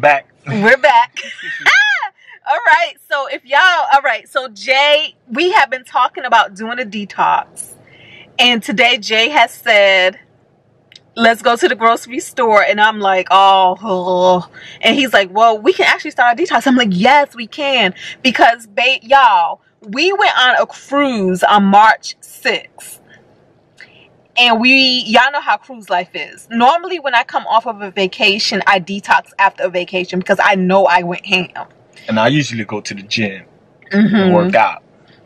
back. We're back. all right. So if y'all, all right. So Jay, we have been talking about doing a detox, and today Jay has said, "Let's go to the grocery store." And I'm like, "Oh,", and he's like, "Well, we can actually start a detox." I'm like, "Yes, we can," because, y'all, we went on a cruise on March 6th and we y'all know how cruise life is normally when i come off of a vacation i detox after a vacation because i know i went ham And I usually go to the gym Mm-hmm. and work out.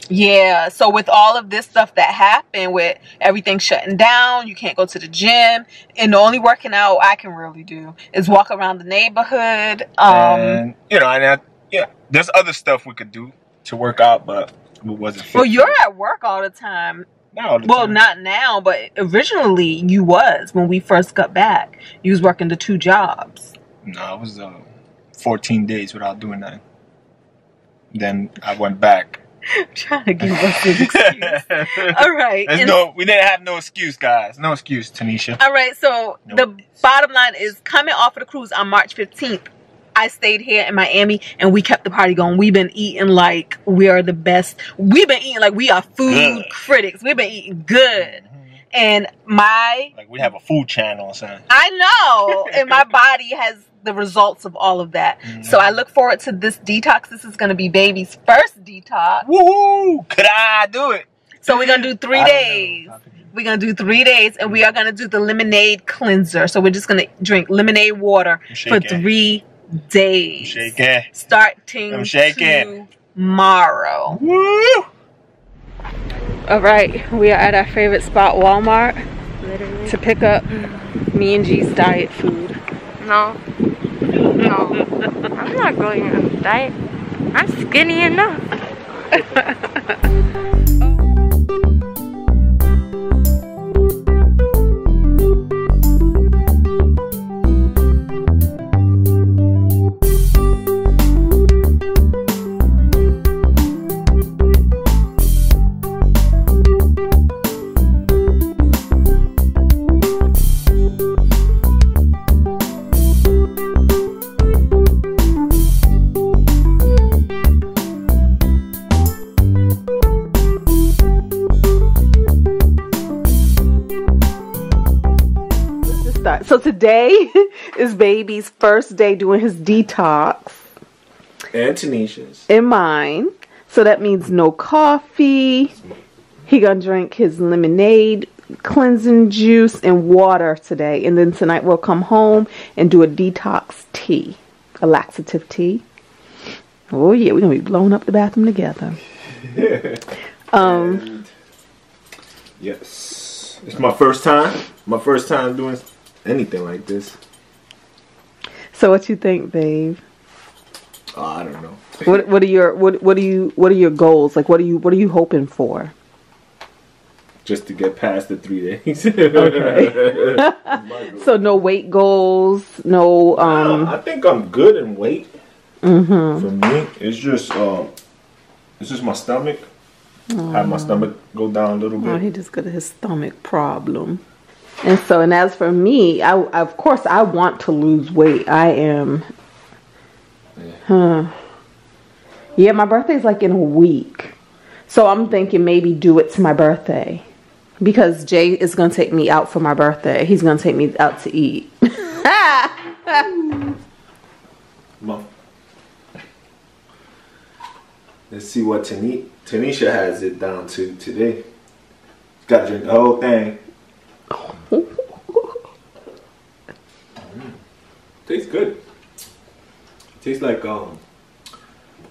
yeah so with all of this stuff that happened with everything shutting down you can't go to the gym and the only working out i can really do is walk around the neighborhood um and you know, and I, yeah, there's other stuff we could do to work out, but it wasn't. fit well you're at work all the time The well time. not now but originally you was when we first got back you was working the two jobs No, I was uh, 14 days without doing nothing. Then I went back. trying to give us an excuse all right no, we didn't have no excuse, guys. No excuse, Tinesha. All right, so No. the bottom line is coming off of the cruise on March 15th. I stayed here in Miami and we kept the party going. We've been eating like we are the best. We've been eating like we are food Good. critics. We've been eating good. Mm-hmm. And my Like we have a food channel or something. I know, and my body has the results of all of that. Mm-hmm. So I look forward to this detox. This is going to be baby's first detox. Woohoo! Could I do it? So we're going to do 3 I days. We're gonna do three days, and we are gonna do the lemonade cleanser. So we're just gonna drink lemonade water for three days, Shaking. starting I'm shaking. tomorrow. Woo! All right, we are at our favorite spot, Walmart, Literally. to pick up me and G's diet food. No. No. I'm not going on a diet. I'm skinny enough. today is baby's first day doing his detox. And Tinesha's. in mine. So that means no coffee. He gonna drink his lemonade, cleansing juice, and water today. And then tonight we'll come home and do a detox tea, a laxative tea. Oh yeah, we're gonna be blowing up the bathroom together. Um, Yes. It's my first time. My first time doing anything like this. so what you think, babe? Oh, I don't know. What what are your what what are you what are your goals? Like what are you what are you hoping for? Just to get past the three days. Okay. So no weight goals, no um I think I'm good in weight. mhm. For me, it's just um, it's just my stomach. Have my stomach go down a little Oh, bit. he just got his stomach problem. And so, and as for me, I of course I want to lose weight. I am. Huh. Yeah, my birthday's like in a week, so I'm thinking maybe do it to my birthday because Jay is gonna take me out for my birthday. He's gonna take me out to eat. Mo- Let's see what Tinesha has it down to today. Got to drink oh, the whole thing. Mm. Tastes good. Tastes like um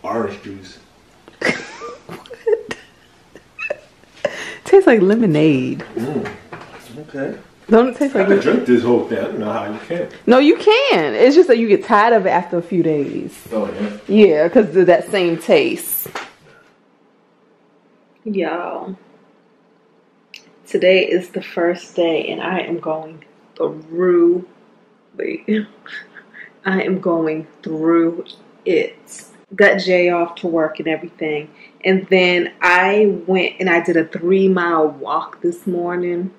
orange juice. Tastes like lemonade. Okay. Don't it taste I like? could drink this whole thing. I don't know how you can. No, you can. It's just that you get tired of it after a few days. Oh yeah. Yeah, because of that same taste. Y'all, today is the first day, and I am going through. Wait, I am going through it. Got Jay off to work and everything, and then I went and I did a three mile walk this morning.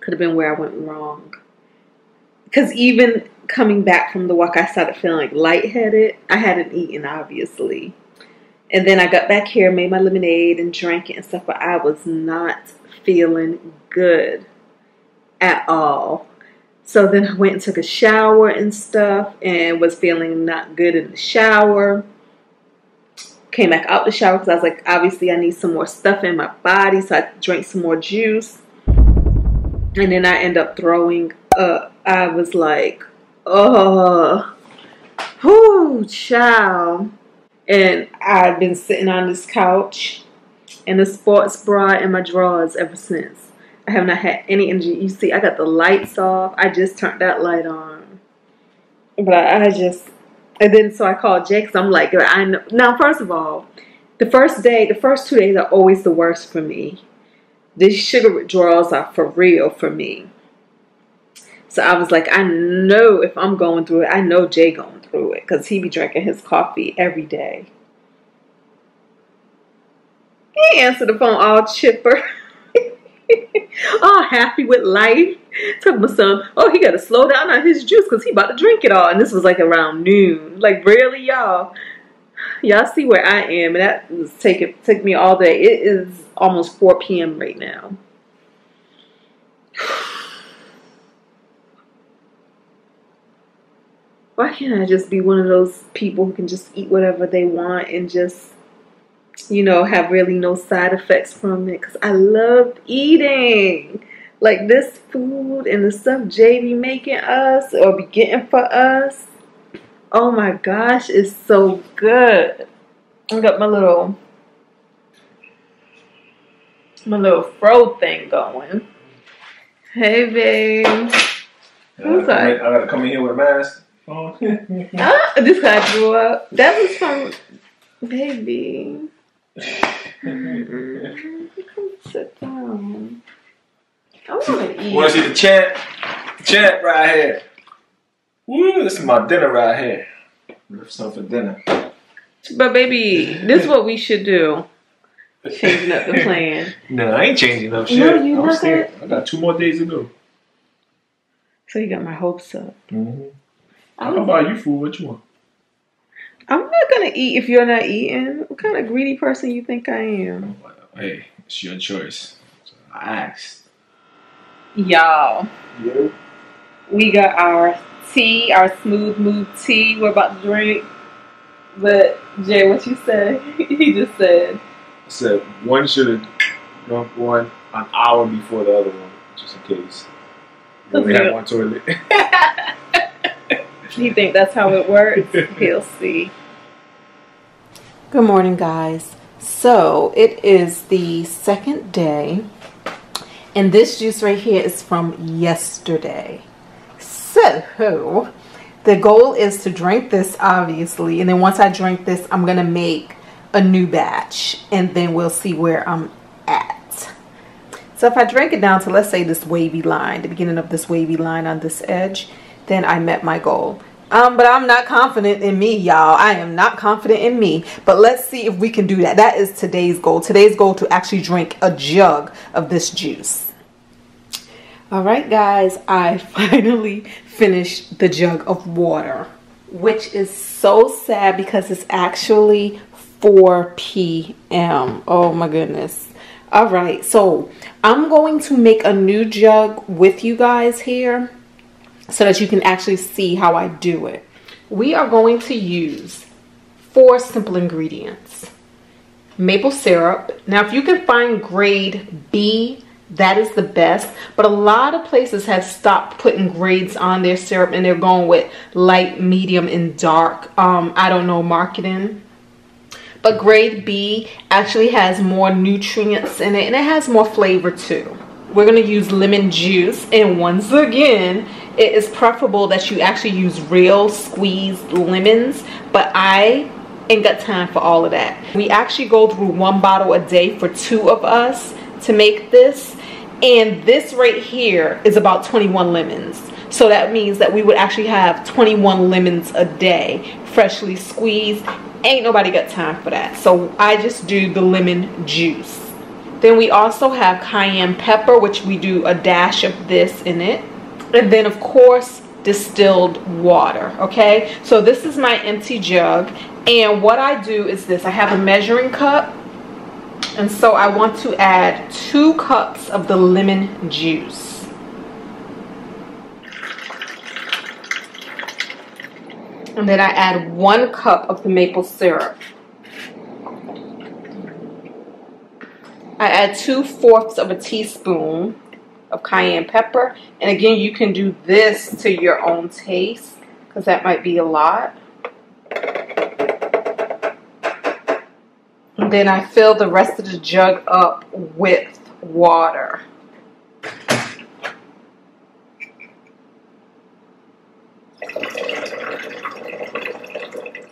Could have been where I went wrong. Because even coming back from the walk, I started feeling lightheaded. I hadn't eaten, obviously. And then I got back here, made my lemonade and drank it and stuff, but I was not feeling good at all. So then I went and took a shower and stuff and was feeling not good in the shower. Came back out the shower because I was like, obviously, I need some more stuff in my body. So I drank some more juice. And then I end up throwing up. I was like, oh, whoo, child. And I've been sitting on this couch in a sports bra and my drawers ever since. I have not had any energy. You see, I got the lights off. I just turned that light on. But I just, and then so I called because I'm like, I know. Now, first of all, the first day, the first two days are always the worst for me. These sugar withdrawals are for real for me. So I was like, I know if I'm going through it, I know Jay going through it because he be drinking his coffee every day. He answered the phone all chipper, all happy with life. Told my son, oh, he got to slow down on his juice because he about to drink it all. And this was like around noon. Like, really, y'all? Y'all see where I am. And that was taking took me all day. It is almost 4 p.m. right now. why can't I just be one of those people who can just eat whatever they want and just, you know, have really no side effects from it? Because I love eating. Like this food and the stuff Jay be making us or be getting for us. Oh my gosh, it's so good. I got my little my little fro thing going. Hey babe. I gotta, I gotta come in here with a mask. Oh. ah, this guy grew up. That was from baby. Come sit down. I want to eat. Want to see the chat? The chat right here. Woo, this is my dinner right here. Left some for dinner. But baby, this is what we should do. Changing up the plan. no, I ain't changing up shit. No, you I'm not still, I got two more days to go. So you got my hopes up. Mm-hmm. I How was- about you, fool? What you want? I'm not gonna eat if you're not eating. What kind of greedy person you think I am? Hey, it's your choice. So I asked. Y'all, Yeah. we got our tea, our smooth move tea. We're about to drink. But Jay, what you say? he just said. I said one should have drunk one an hour before the other one, just in case. We only have one toilet. You think that's how it works? He'll see. Good morning, guys. So it is the second day, and this juice right here is from yesterday. So the goal is to drink this, obviously, and then once I drink this, I'm gonna make a new batch, and then we'll see where I'm at. So if I drink it down to let's say this wavy line, the beginning of this wavy line on this edge, then I met my goal. Um, but I'm not confident in me, y'all. I am not confident in me. But let's see if we can do that. That is today's goal. Today's goal to actually drink a jug of this juice. All right, guys, I finally finished the jug of water, which is so sad because it's actually 4 p.m. Oh my goodness. All right, so I'm going to make a new jug with you guys here so that you can actually see how I do it. We are going to use four simple ingredients. Maple syrup. Now, if you can find grade B, that is the best. But a lot of places have stopped putting grades on their syrup and they're going with light, medium, and dark. Um, I don't know marketing. But grade B actually has more nutrients in it and it has more flavor too. We're going to use lemon juice and once again, it is preferable that you actually use real squeezed lemons, but I ain't got time for all of that. We actually go through one bottle a day for two of us to make this. And this right here is about 21 lemons. So that means that we would actually have 21 lemons a day, freshly squeezed. Ain't nobody got time for that. So I just do the lemon juice. Then we also have cayenne pepper, which we do a dash of this in it. And then of course, distilled water, okay? So this is my empty jug. And what I do is this, I have a measuring cup. And so I want to add two cups of the lemon juice. And then I add one cup of the maple syrup. I add two fourths of a teaspoon of cayenne pepper. And again, you can do this to your own taste because that might be a lot. And then I fill the rest of the jug up with water.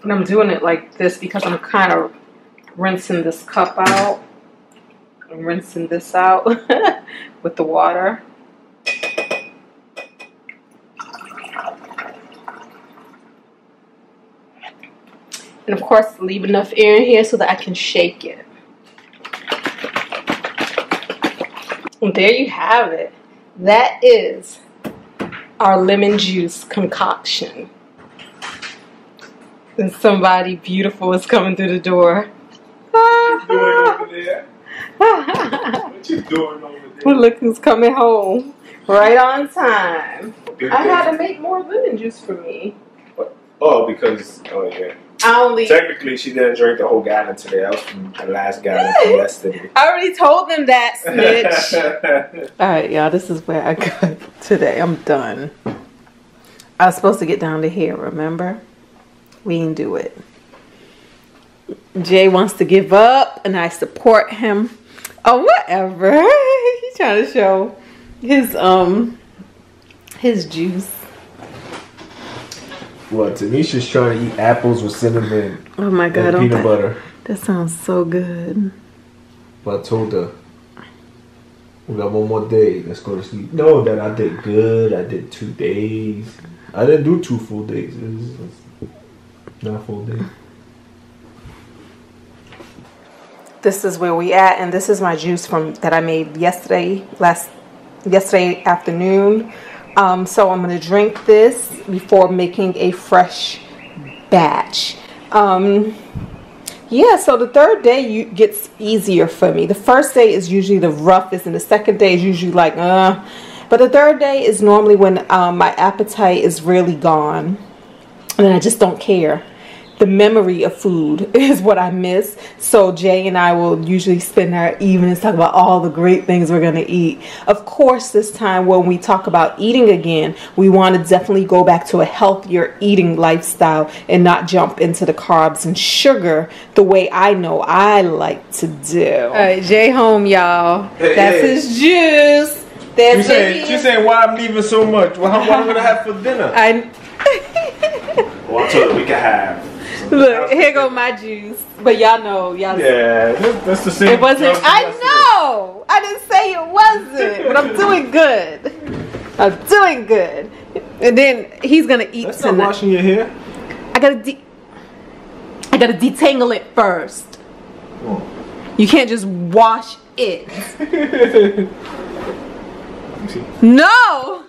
And I'm doing it like this because I'm kind of rinsing this cup out. I'm rinsing this out with the water. And of course, leave enough air in here so that I can shake it. And there you have it. That is our lemon juice concoction. And somebody beautiful is coming through the door. What you doing over there? What you doing over there? Well, look who's coming home. Right on time. Good I had to make more lemon juice for me. Oh, because oh yeah. I only Technically, she didn't drink the whole gallon today. That was from the last gallon from yesterday. I already told them that, snitch. All right, y'all. This is where I got today. I'm done. I was supposed to get down to here. Remember, we didn't do it. Jay wants to give up, and I support him. Oh, whatever. He's trying to show his um his juice. What? Tinesha's trying to eat apples with cinnamon Oh my god! and peanut that, butter. that sounds so good. But I told her, we got one more day. Let's go to sleep. No, that I did good. I did two days. I didn't do two full days. It was, it was not full day. This is where we at and this is my juice from that I made yesterday last yesterday afternoon. Um, so I'm gonna drink this before making a fresh batch. Um, yeah so the third day you, gets easier for me. The first day is usually the roughest and the second day is usually like uh. But the third day is normally when um, my appetite is really gone and I just don't care the memory of food is what I miss. So Jay and I will usually spend our evenings talking about all the great things we're gonna eat. Of course, this time when we talk about eating again, we want to definitely go back to a healthier eating lifestyle and not jump into the carbs and sugar the way I know I like to do. All right, Jay home, y'all. That's his juice. That's She saying, she saying why I'm leaving so much. Well, how, what I'm gonna have for dinner? I Well, I told her we could have. look here go my juice, but y'all know y'all. Yeah, that's the same. It wasn't. I know. I didn't say it wasn't, but I'm doing good. I'm doing good. And then he's gonna eat That's not washing your hair. I gotta de- I gotta detangle it first. Oh. You can't just wash it. No.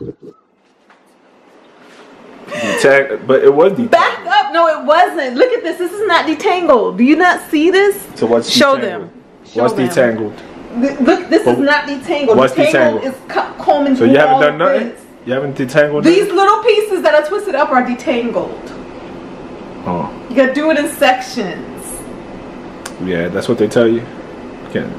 Detang- but it was detangled. Back up. No, it wasn't. Look at this. This is not detangled. Do you not see this? So what's Show detangled? them. Show What's them. detangled? Th- Look, this But is not detangled. what's detangled detangled? is co- combing So you haven't done nothing? this. You haven't detangled These little pieces that are twisted up are detangled. Oh, You gotta do it in sections. yeah, that's what they tell you. Can't.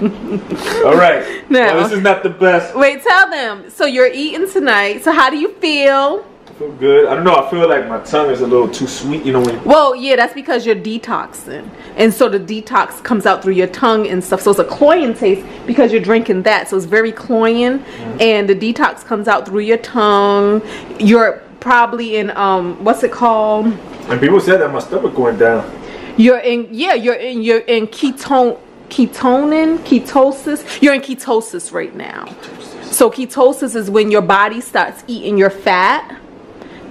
All right. Now- Well, this is not the best. Wait, tell them. So you're eating tonight. So how do you feel? I feel good. I don't know. I feel like my tongue is a little too sweet. You know when. Well, yeah, that's because you're detoxing. And so the detox comes out through your tongue and stuff. So it's a cloying taste because you're drinking that. So it's very cloying. And the detox comes out through your tongue. You're probably in um what's it called? And people said that my stomach going down. You're in yeah, you're in you're in ketone ketonin, ketosis. You're in ketosis right now. So ketosis is when your body starts eating your fat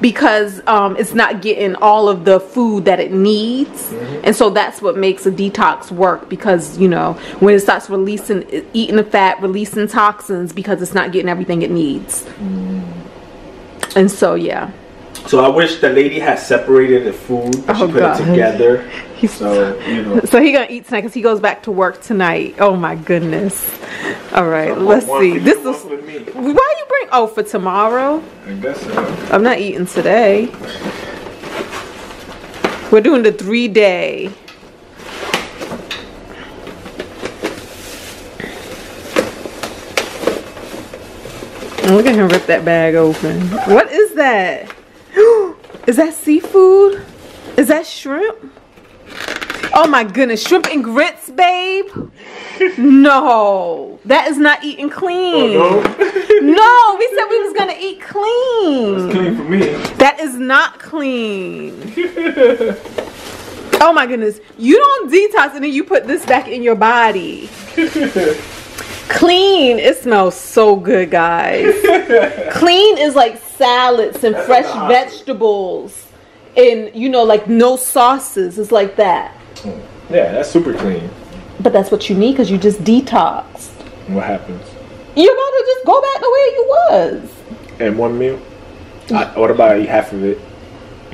because um, it's not getting all of the food that it needs, and so that's what makes a detox work. Because you know when it starts releasing, eating the fat, releasing toxins because it's not getting everything it needs. And so yeah. So I wish the lady had separated the food. but Oh, she put God. it together. He's So you know. So he gonna eat tonight because he goes back to work tonight. Oh my goodness. All right, let's see. This is why you bring oh for tomorrow. I guess so. I'm not eating today. We're doing the three day. Oh, look at him rip that bag open. What is that? Is that seafood? Is that shrimp? Oh my goodness, shrimp and grits, babe. No, that is not eating clean. Oh, No, we said we was gonna eat clean. clean for me. That is not clean. oh my goodness. You don't detox and then you put this back in your body. clean. It smells so good, guys. clean is like salads and That's fresh hospital. vegetables. And you know, like no sauces. It's like that. Yeah, that's super clean. But that's what you need because you just detoxed. What happens? You're about to just go back the way you was. And one meal? I, what about half of it?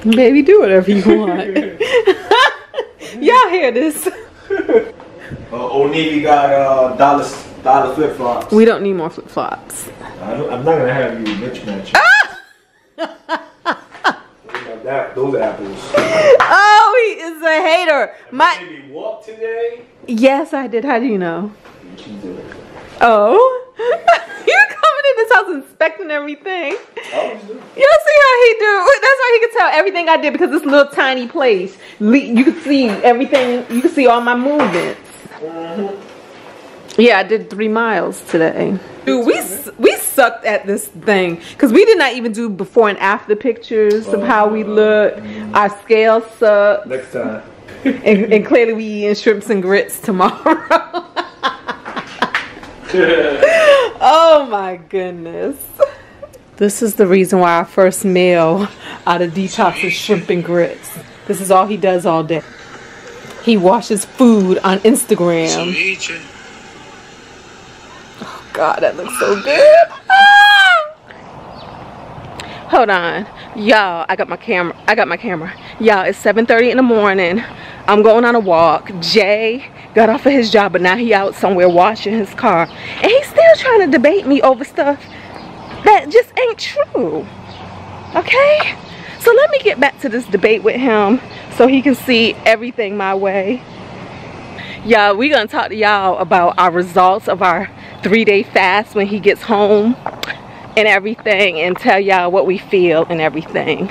Baby, do whatever you want. Y'all hear this? Uh, Old Navy got uh, dollar dollar flip flops. We don't need more flip flops. I'm not gonna have you mismatch. that those apples. A hater. My Maybe walk today. yes, I did. How do you know? Oh, you're coming in this house inspecting everything. Y'all see how he do? That's why he can tell everything I did because this little tiny place. You can see everything. You can see all my movements. Uh-huh. Yeah, I did three miles today. Dude, we we sucked at this thing because we did not even do before and after pictures of how we look. Our scale sucked, Next time. and, and clearly we eating shrimps and grits tomorrow. oh my goodness. This is the reason why our first meal out of detox is shrimp and grits. This is all he does all day. He washes food on Instagram. God, that looks so good. Ah! Hold on. Y'all, I got my camera. I got my camera. Y'all, it's 7.30 in the morning. I'm going on a walk. Jay got off of his job, but now he out somewhere washing his car. And he's still trying to debate me over stuff that just ain't true. Okay? So let me get back to this debate with him so he can see everything my way. Y'all, we gonna talk to y'all about our results of our three-day fast when he gets home and everything and tell y'all what we feel and everything.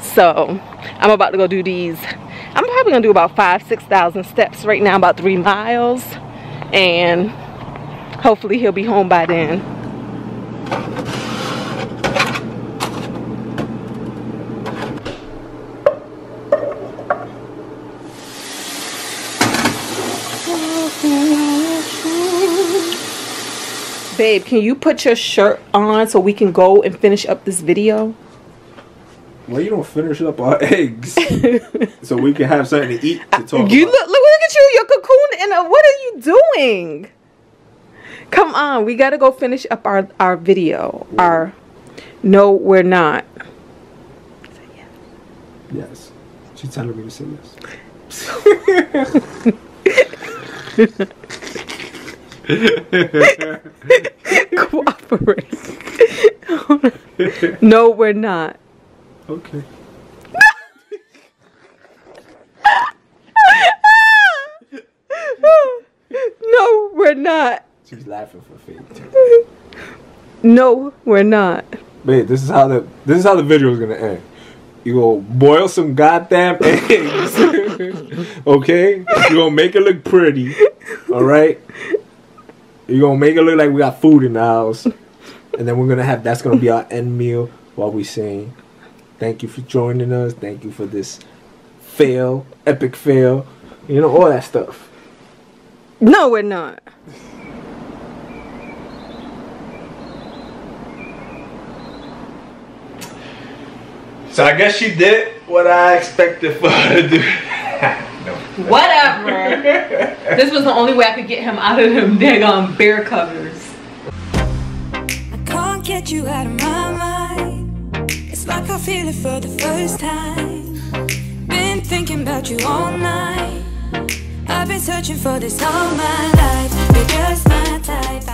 So I'm about to go do these. I'm probably gonna do about five, six thousand steps right now, about three miles. And hopefully he'll be home by then. Babe, can you put your shirt on so we can go and finish up this video? Well, you don't finish up our eggs, so we can have something to eat to talk You about. look, look, look at you, your cocoon, and uh, what are you doing? Come on, we gotta go finish up our our video. Our no, we're not. Yes, she's telling me to say yes. Cooperate. no, we're not. Okay. no, we're not. She's laughing for fake. No, we're not. Babe, this is how the this is how the video is gonna end. You go boil some goddamn eggs. okay? You gonna make it look pretty. Alright? You gonna make it look like we got food in the house. And then we're gonna have that's gonna be our end meal while we sing. Thank you for joining us. Thank you for this fail, epic fail. You know, all that stuff. No, we're not. So I guess she did what I expected for her to do. Whatever. this was the only way I could get him out of them daggone um, bear covers. I can't get you out of my mind. It's like I feel it for the first time. Been thinking about you all night. I've been searching for this all my life. You're just my type.